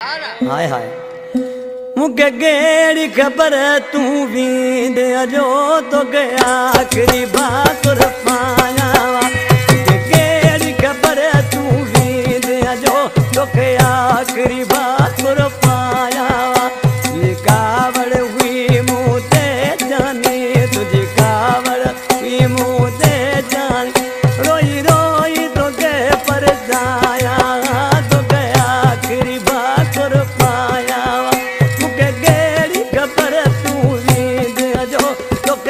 हाय हाय। मुके गेड़ी खबर तू वींदे जो तो गया आखिरी बात पाया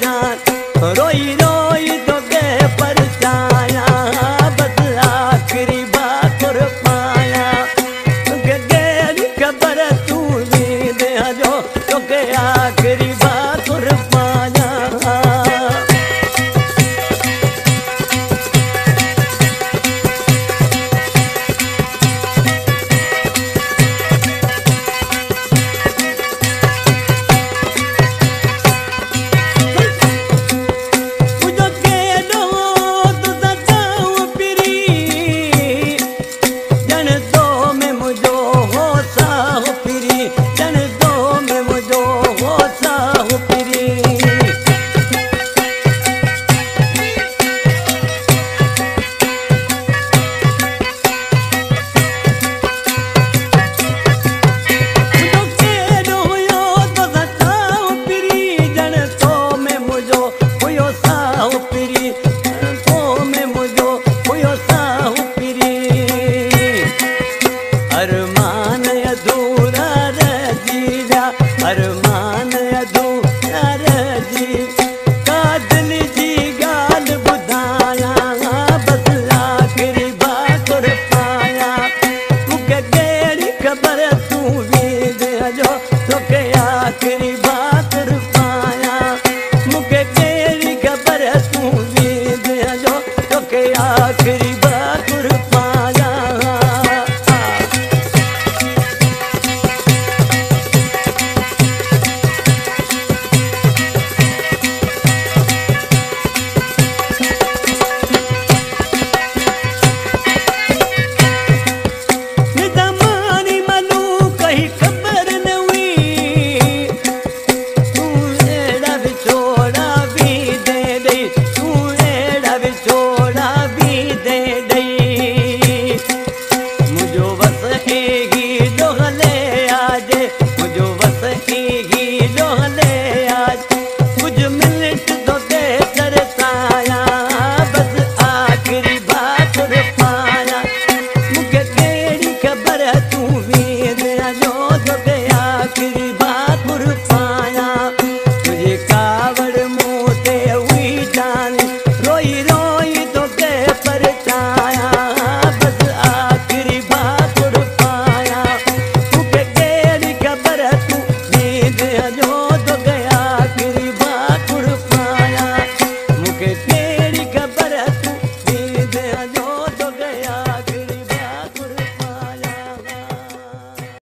जान रोई रो दो तोखे पहिरीं ख़बर देजो तोखे आख़िरी बात